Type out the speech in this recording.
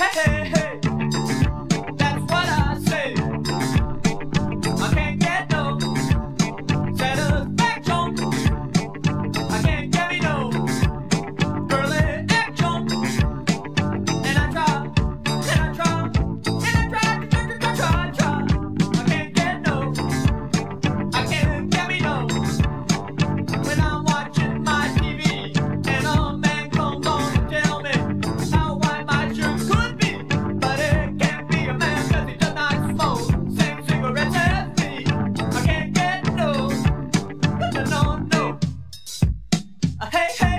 Hey! Hey, hey.